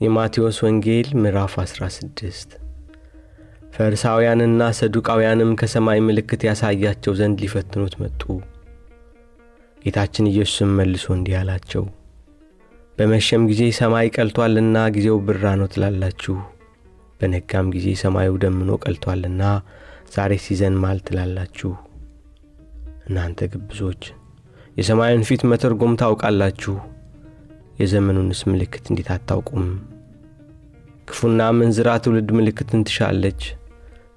የማቴዎስ ወንጌል ምዕራፍ 16 ፈሪሳውያንና ሰዱቃውያንም ከሰማይ ምልክት ያሳያቸው ዘንድ ሊፈትኑት መጡ። ጌታችን ኢየሱስም መልሶ እንዲህ አላቸው፣ በመሸም ጊዜ ሰማይ ቀልቶአልና ጊዜው ብራ ነው ትላላችሁ። በነጋም ጊዜ ሰማዩ ደምኖ ቀልቶአልና ዛሬ ሲዘንማል ትላላችሁ። እናንተ ግብዞች የሰማዩን ፊት መተርጎም ታውቃላችሁ፣ የዘመኑንስ ምልክት እንዴት አታውቁም? ክፉና ምንዝራ ትውልድ ምልክትን ትሻለች፣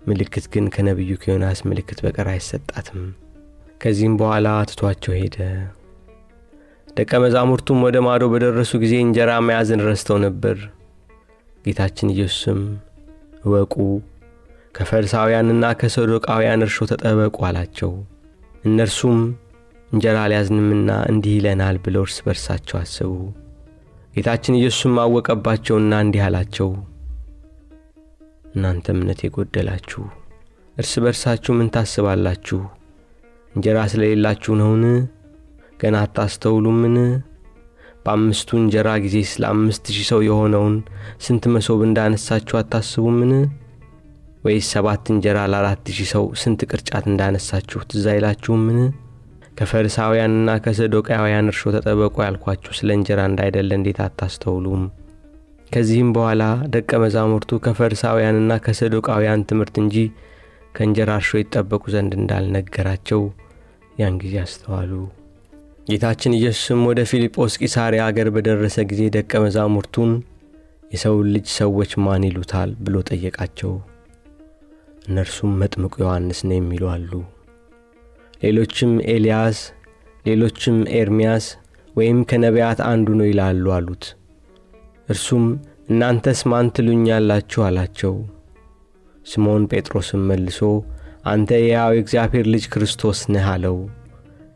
ምልክት ግን ከነቢዩ ከዮናስ ምልክት በቀር አይሰጣትም። ከዚህም በኋላ ትቷቸው ሄደ። ደቀ መዛሙርቱም ወደ ማዶ በደረሱ ጊዜ እንጀራ መያዝን ረስተው ነበር። ጌታችን ኢየሱስም እወቁ፣ ከፈሪሳውያንና ከሰዶቃውያን እርሾ ተጠበቁ አላቸው። እነርሱም እንጀራ አልያዝንምና እንዲህ ይለናል ብለው እርስ በርሳቸው አሰቡ። ጌታችን ኢየሱስም አወቀባቸውና እንዲህ አላቸው፣ እናንተ እምነት የጎደላችሁ እርስ በርሳችሁ ምን ታስባላችሁ? እንጀራ ስለሌላችሁ ነውን? ገና አታስተውሉምን? በአምስቱ እንጀራ ጊዜ ስለ አምስት ሺህ ሰው የሆነውን ስንት መሶብ እንዳነሳችሁ አታስቡምን? ወይስ ሰባት እንጀራ ለአራት ሺህ ሰው ስንት ቅርጫት እንዳነሳችሁ ትዝ አይላችሁምን? ከፈሪሳውያንና ከሰዶቃውያን እርሾ ተጠበቁ ያልኳችሁ ስለ እንጀራ እንዳይደለ እንዴት አታስተውሉም? ከዚህም በኋላ ደቀ መዛሙርቱ ከፈሪሳውያንና ከሰዶቃውያን ትምህርት እንጂ ከእንጀራ እርሾ ይጠበቁ ዘንድ እንዳልነገራቸው ያን ጊዜ አስተዋሉ። ጌታችን ኢየሱስም ወደ ፊልጶስ ቂሳርያ አገር በደረሰ ጊዜ ደቀ መዛሙርቱን የሰውን ልጅ ሰዎች ማን ይሉታል ብሎ ጠየቃቸው። እነርሱም መጥምቁ ዮሐንስ ነው የሚሉ አሉ። ሌሎችም ኤልያስ፣ ሌሎችም ኤርምያስ ወይም ከነቢያት አንዱ ነው ይላሉ አሉት። እርሱም እናንተስ ማን ትሉኛላችሁ አላቸው። ስምዖን ጴጥሮስም መልሶ አንተ የሕያው የእግዚአብሔር ልጅ ክርስቶስ ነህ አለው።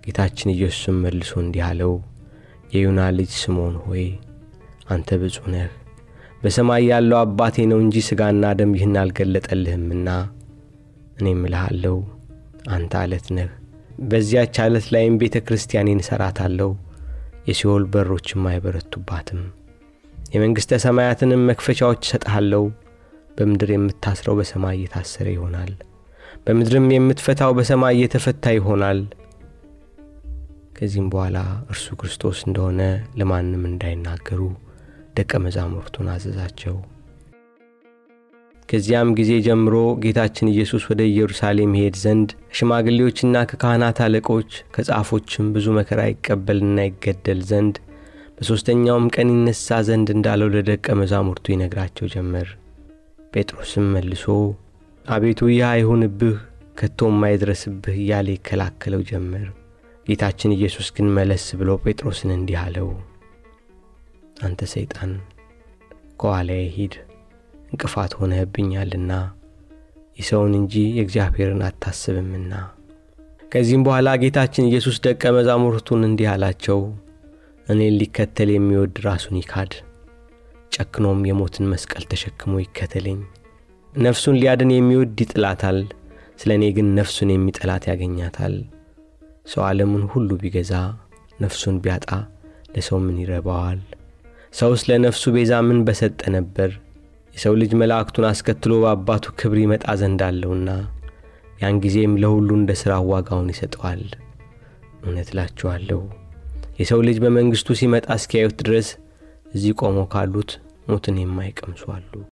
ጌታችን ኢየሱስም መልሶ እንዲህ አለው፣ የዩና ልጅ ስምዖን ሆይ አንተ ብፁዕ ነህ፣ በሰማይ ያለው አባቴ ነው እንጂ ሥጋና ደም ይህን አልገለጠልህምና። እኔም እልሃለሁ አንተ አለት ነህ፣ በዚያች አለት ላይም ቤተ ክርስቲያኔን እሠራታለሁ፣ የሲኦል በሮችም አይበረቱባትም። የመንግሥተ ሰማያትንም መክፈቻዎች እሰጥሃለሁ። በምድር የምታስረው በሰማይ የታሰረ ይሆናል፣ በምድርም የምትፈታው በሰማይ የተፈታ ይሆናል። ከዚህም በኋላ እርሱ ክርስቶስ እንደሆነ ለማንም እንዳይናገሩ ደቀ መዛሙርቱን አዘዛቸው። ከዚያም ጊዜ ጀምሮ ጌታችን ኢየሱስ ወደ ኢየሩሳሌም ይሄድ ዘንድ ከሽማግሌዎችና ከካህናት አለቆች ከጻፎችም ብዙ መከራ ይቀበልና ይገደል ዘንድ በሦስተኛውም ቀን ይነሣ ዘንድ እንዳለው ለደቀ መዛሙርቱ ይነግራቸው ጀመር። ጴጥሮስም መልሶ አቤቱ ይህ አይሁንብህ፣ ከቶም አይድረስብህ እያለ ይከላከለው ጀመር። ጌታችን ኢየሱስ ግን መለስ ብሎ ጴጥሮስን እንዲህ አለው፣ አንተ ሰይጣን ከኋላዬ ሂድ፣ እንቅፋት ሆነህብኛልና የሰውን እንጂ የእግዚአብሔርን አታስብምና። ከዚህም በኋላ ጌታችን ኢየሱስ ደቀ መዛሙርቱን እንዲህ አላቸው፣ እኔን ሊከተል የሚወድ ራሱን ይካድ፣ ጨክኖም የሞትን መስቀል ተሸክሞ ይከተለኝ። ነፍሱን ሊያድን የሚወድ ይጥላታል፣ ስለ እኔ ግን ነፍሱን የሚጠላት ያገኛታል። ሰው ዓለሙን ሁሉ ቢገዛ ነፍሱን ቢያጣ ለሰው ምን ይረባዋል? ሰውስ ለነፍሱ ቤዛ ምን በሰጠ ነበር? የሰው ልጅ መላእክቱን አስከትሎ በአባቱ ክብር ይመጣ ዘንድ አለውና ያን ጊዜም ለሁሉ እንደ ሥራ ዋጋውን ይሰጠዋል። እውነት እላችኋለሁ የሰው ልጅ በመንግሥቱ ሲመጣ እስኪያዩት ድረስ እዚህ ቆመው ካሉት ሞትን የማይቀምሱ አሉ።